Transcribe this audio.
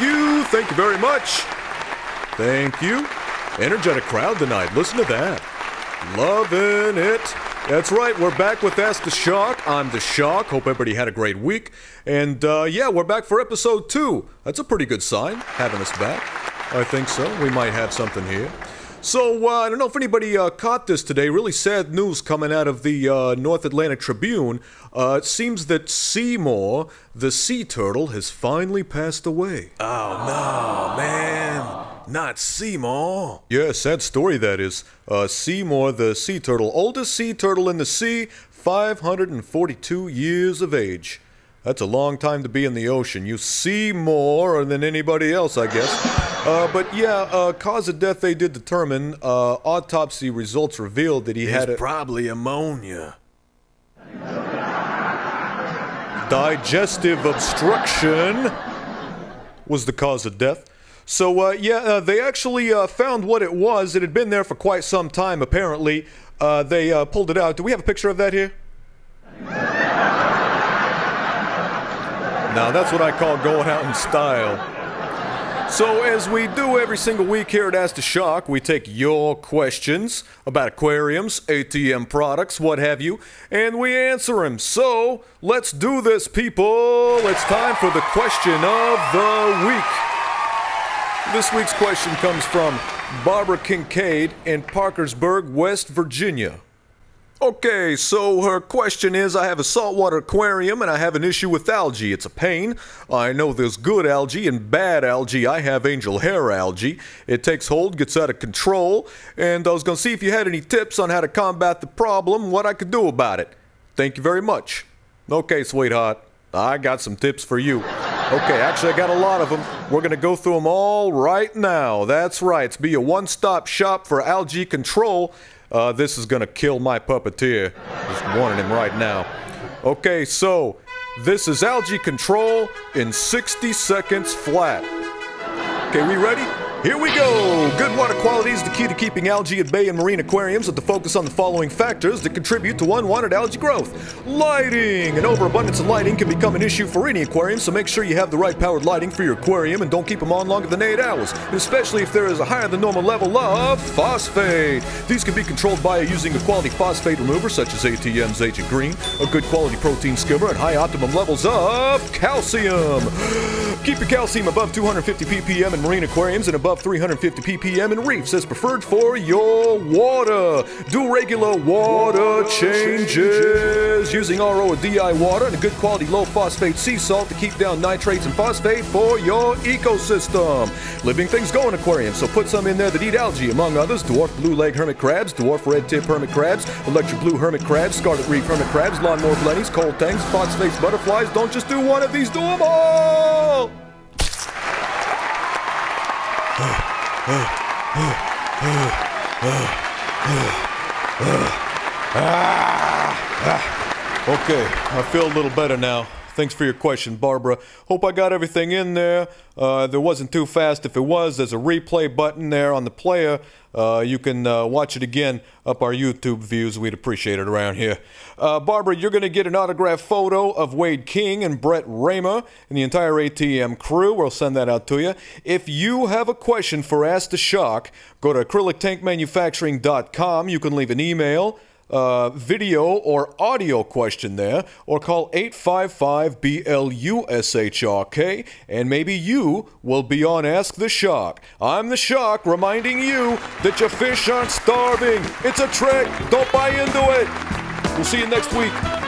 you. Thank you very much. Thank you. Energetic crowd tonight. Listen to that. Loving it. That's right. We're back with Ask the Shark. I'm the Shark. Hope everybody had a great week. And uh, yeah, we're back for episode two. That's a pretty good sign, having us back. I think so. We might have something here. So, uh, I don't know if anybody uh, caught this today. Really sad news coming out of the uh, North Atlantic Tribune. Uh, it seems that Seymour, the sea turtle, has finally passed away. Oh no, man. Not Seymour. Yeah, sad story that is. Uh, Seymour, the sea turtle, oldest sea turtle in the sea, 542 years of age. That's a long time to be in the ocean. You see more than anybody else, I guess. Uh, but yeah, uh, cause of death they did determine. Uh, autopsy results revealed that he had It's a probably ammonia. digestive obstruction was the cause of death. So uh, yeah, uh, they actually uh, found what it was. It had been there for quite some time. Apparently, uh, they uh, pulled it out. Do we have a picture of that here? Now that's what I call going out in style. So, as we do every single week here at Ask the Shark, we take your questions about aquariums, ATM products, what have you, and we answer them. So, let's do this, people. It's time for the question of the week. This week's question comes from Barbara Kincaid in Parkersburg, West Virginia. Okay, so her question is I have a saltwater aquarium and I have an issue with algae. It's a pain. I know there's good algae and bad algae. I have angel hair algae. It takes hold, gets out of control, and I was going to see if you had any tips on how to combat the problem, what I could do about it. Thank you very much. Okay, sweetheart. I got some tips for you. Okay, actually, I got a lot of them. We're going to go through them all right now. That's right. It's be a one stop shop for algae control. Uh, this is to kill my puppeteer. Just warning him right now. Okay, so this is algae control in 60 seconds flat. Okay, we ready? Here we go! Good water quality is the key to keeping algae at bay in marine aquariums with the focus on the following factors that contribute to unwanted algae growth. Lighting! An overabundance of lighting can become an issue for any aquarium, so make sure you have the right powered lighting for your aquarium and don't keep them on longer than 8 hours, especially if there is a higher than normal level of phosphate. These can be controlled by using a quality phosphate remover such as ATM's Agent Green, a good quality protein skimmer, and high optimum levels of calcium. Keep your calcium above 250 ppm in marine aquariums and above 350 ppm and reefs as preferred for your water. Do regular water changes using RO or DI water and a good quality low phosphate sea salt to keep down nitrates and phosphate for your ecosystem. Living things go in aquariums, so put some in there that eat algae, among others dwarf blue leg hermit crabs, dwarf red tip hermit crabs, electric blue hermit crabs, scarlet reef hermit crabs, lawnmower blennies, Kole tangs, fox face butterflies. Don't just do one of these, do them all! Okay, I feel a little better now. Thanks for your question, Barbara. Hope I got everything in there. Uh, there wasn't too fast. If it was, there's a replay button there on the player. Uh, you can uh, watch it again up our YouTube views. We'd appreciate it around here. Uh, Barbara, you're going to get an autographed photo of Wayde King and Brett Raymer and the entire ATM crew. We'll send that out to you. If you have a question for Ask the Shark, go to acrylictankmanufacturing.com. You can leave an email uh, video or audio question there, or call 855 BLUSHRK, and maybe you will be on Ask the Shark. I'm the Shark, reminding you that your fish aren't starving. It's a trick. Don't buy into it. We'll see you next week.